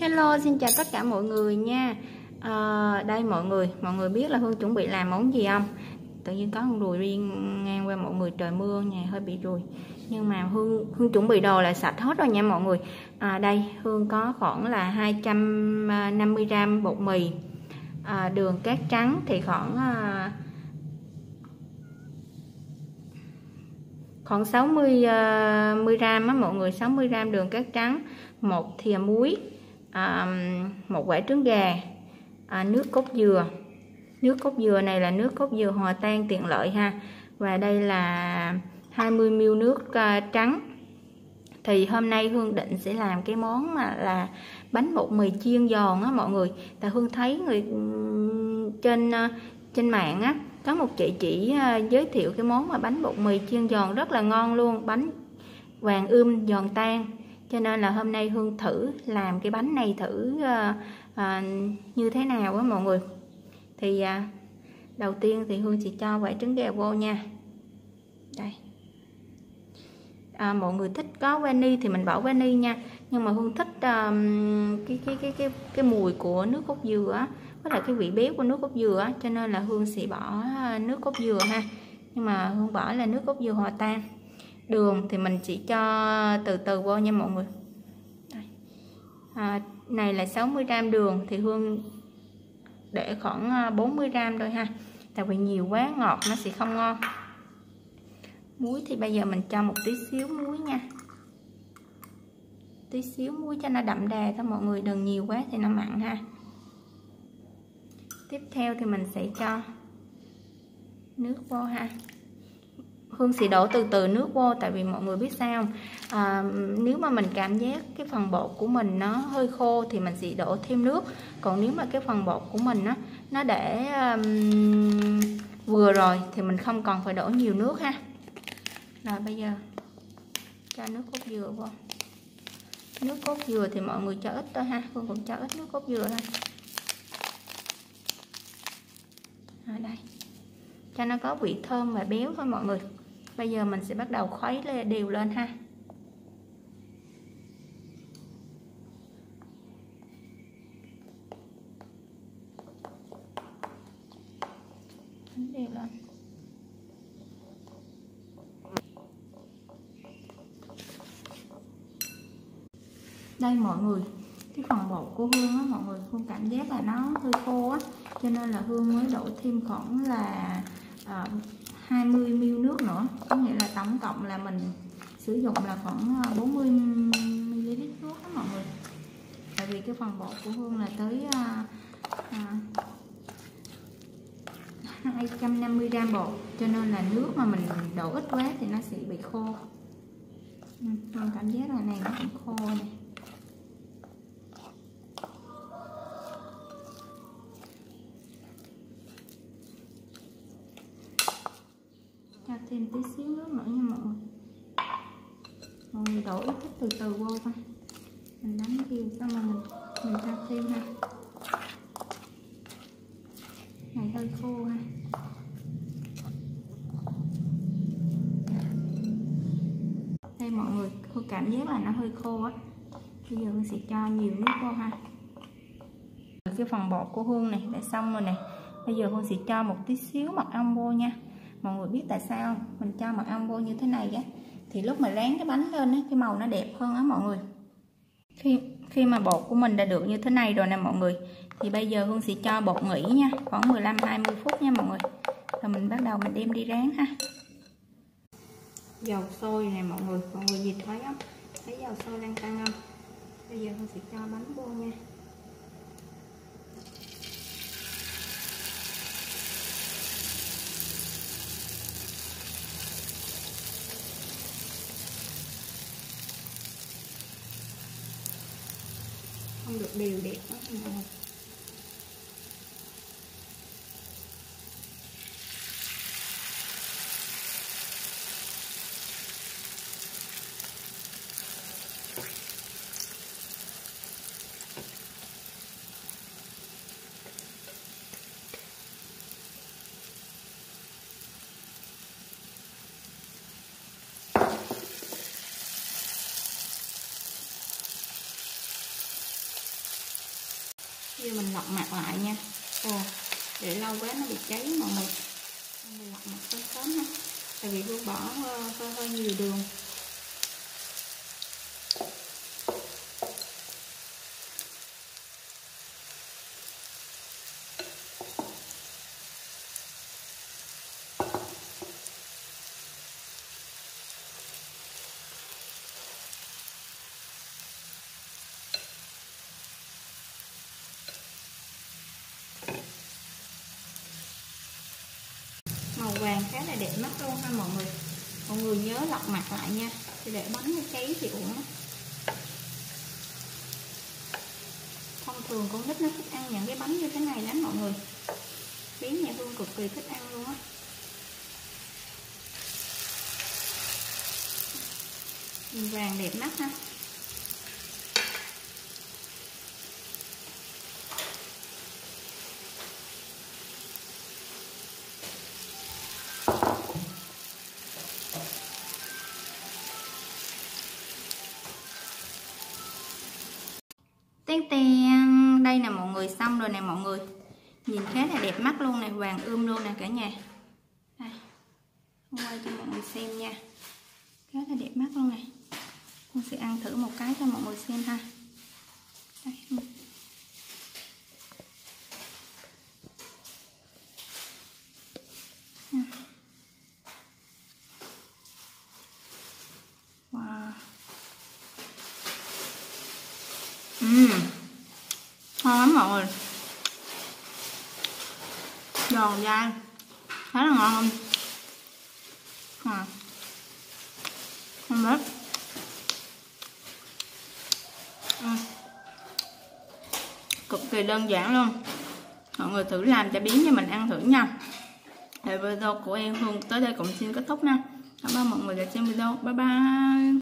Hello, xin chào tất cả mọi người nha. À, Đây mọi người, mọi người biết là Hương chuẩn bị làm món gì không? Tự nhiên có con rùi riêng ngang qua mọi người trời mưa nhà hơi bị rùi. Nhưng mà Hương Hương chuẩn bị đồ là sạch hết rồi nha mọi người. À, Đây, Hương có khoảng là 250g bột mì. À, Đường cát trắng thì khoảng à, khoảng 60 uh, 10 gram á mọi người 60 gram đường cát trắng một thìa muối à, một quả trứng gà à, nước cốt dừa. Nước cốt dừa này là nước cốt dừa hòa tan tiện lợi ha. Và đây là 20 ml nước uh, trắng. Thì hôm nay Hương định sẽ làm cái món mà là bánh bột mì chiên giòn á mọi người. Tại Hương thấy người trên uh, trên mạng á có một chị chỉ uh, giới thiệu cái món mà bánh bột mì chiên giòn rất là ngon luôn. Bánh vàng ươm giòn tan cho nên là hôm nay Hương thử làm cái bánh này thử à, à, như thế nào á mọi người. Thì à, đầu tiên thì Hương sẽ cho quả trứng gà vô nha. Đây. À, mọi người thích có vani thì mình bỏ vani nha. Nhưng mà Hương thích um, cái, cái cái cái cái mùi của nước cốt dừa á với lại cái vị béo của nước cốt dừa á. Cho nên là Hương sẽ bỏ nước cốt dừa ha. Nhưng mà Hương bỏ là nước cốt dừa hòa tan đường thì mình chỉ cho từ từ vô nha mọi người. Đây. À, này là 60g đường thì Hương để khoảng 40g à, thôi ha. Tại vì nhiều quá ngọt nó sẽ không ngon. Muối thì bây giờ mình cho một tí xíu muối nha. Tí xíu muối cho nó đậm đà thôi mọi người đừng nhiều quá thì nó mặn ha. Tiếp theo thì mình sẽ cho nước vô ha Hương sẽ đổ từ từ nước vô tại vì mọi người biết sao? À, nếu mà mình cảm giác cái phần bột của mình nó hơi khô thì mình sẽ đổ thêm nước. Còn nếu mà cái phần bột của mình nó nó để um, vừa rồi thì mình không còn phải đổ nhiều nước ha. Rồi bây giờ cho nước cốt dừa vô. Nước cốt dừa thì mọi người cho ít thôi ha. Hương cũng cho ít nước cốt dừa thôi. Ở đây. Cho nó có vị thơm và béo thôi mọi người bây giờ mình sẽ bắt đầu khuấy đều lên ha. Đều lên. Đây mọi người cái phần bột của hương á mọi người hương cảm giác là nó hơi khô á cho nên là hương mới đổ thêm khoảng là à, 20 ml nước nữa. Có nghĩa là tổng cộng là mình sử dụng là khoảng à, 40 ml nước đó mọi người. Tại vì cái phần bột của Hương là tới à, à, 250 gram bột. Cho nên là nước mà mình đổ ít quá thì nó sẽ bị khô. Ừ, Hương cảm giác là này nó cũng khô này thêm tí xíu nước nữa nha mọi người. Mọi người đổ ít từ từ vô thôi mình đánh đều xong rồi mình mình cho thêm ha. Này hơi khô ha. Đây mọi người, tôi cảm giác là nó hơi khô á. Bây giờ Hương sẽ cho nhiều nước vô ha. Cái phần bột của Hương này đã xong rồi này bây giờ Hương sẽ cho một tí xíu mật ong vô nha mọi người biết tại sao mình cho mật ong vô như thế này á, thì lúc mà rán cái bánh lên á, cái màu nó đẹp hơn á mọi người. Khi khi mà bột của mình đã được như thế này rồi nè mọi người, thì bây giờ Hương sẽ cho bột nghỉ nha, khoảng 15 20 phút nha mọi người. Rồi mình bắt đầu mình đem đi rán ha. Dầu sôi nè mọi người mọi người nhìn thấy không? Thấy dầu sôi đang tăng không? Bây giờ Hương sẽ cho bánh vô nha. Không được đều đẹp lắm. Kia mình lọc mặt lại nha. Ồ để lâu quá nó bị cháy mọi người mình lọc mặt sớm sớm ha. Tại vì hương bỏ ờ, hơi, hơi nhiều đường màu vàng khá là đẹp mắt luôn ha mọi người. Mọi người nhớ lọc mặt lại nha. Thì để bánh nó cháy thì uổng thông thường con nít nó thích ăn những cái bánh như thế này lắm mọi người. Bé nhà hương cực kỳ thích ăn luôn á. Vàng đẹp mắt ha. Tên tên Đây là mọi người xong rồi nè, mọi người. Nhìn khá là đẹp mắt luôn nè Vàng ươm luôn nè cả nhà. Đây Quay cho mọi người xem nha. Khá là đẹp mắt luôn nè. Con sẽ ăn thử một cái cho mọi người xem ha Đây Uhm. ngon lắm mọi người. Giòn dai khá là ngon. Không à. không biết à. cực kỳ đơn giản luôn. Mọi người thử làm cho biến cho mình ăn thử nha. Thì video của em Hương tới đây cũng xin kết thúc nha. Cảm ơn mọi người đã xem video. Bye bye.